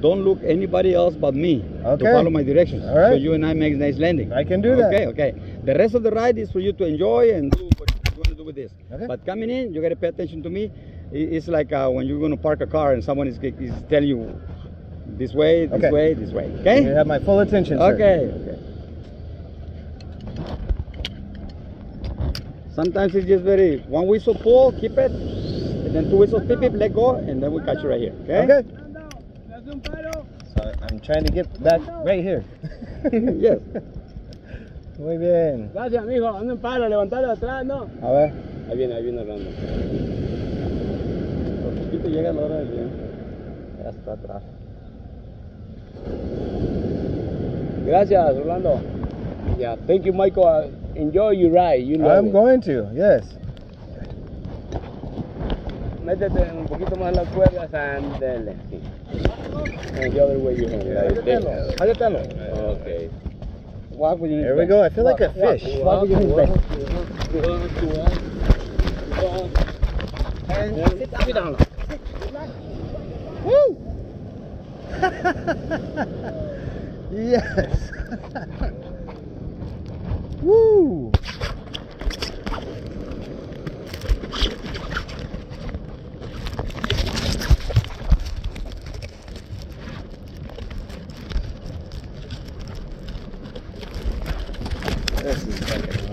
don't look anybody else but me Okay. to follow my directions. All right. So you and I make a nice landing. I can do that. Okay, okay. The rest of the ride is for you to enjoy and do what you want to do with this. Okay. But coming in, you got to pay attention to me. It's like uh, when you're going to park a car and someone is, is telling you this way, this Okay. way, this way. Okay? You Okay? have my full attention, sir. Okay, okay. Sometimes it's just very one whistle pull, keep it, and then two whistles beep, let go, and then we catch it right here. Okay? Okay. So I'm trying to get back right here. yes. Muy bien. Gracias, mijo. Anda en paro, levantarlo atrás, ¿no? A ver. Ahí viene, ahí viene Orlando. Por poquito llega la hora del día. Ya está atrás. Gracias, Orlando. Yeah, thank you, Michael. Uh, enjoy your ride. You love I'm it. going to, yes. Métete un poquito más en las cuerdas and. Sí. And the other way you want. Yeah, Like this. Hágatelo, hágatelo. Okay. Walk with your There we go. I feel like a fish. Walk with your knees back. And sit down. Sit down. Woo! yes. essen. Danke.